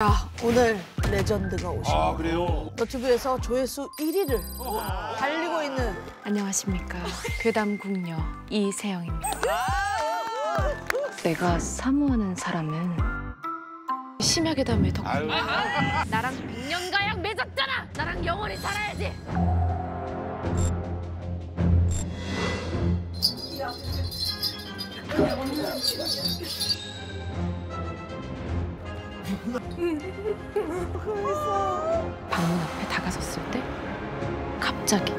자, 오늘 레전드가 오십니다. 아 그래요? 너튜브에서 조회수 1위를 달리고 있는 안녕하십니까. 괴담 궁녀 이세영입니다. 내가 사모하는 사람은 심야괴담의 덕. 아유 나랑 백년가약 맺었잖아. 나랑 영원히 살아야지. 방문 앞에 다가섰을 때 갑자기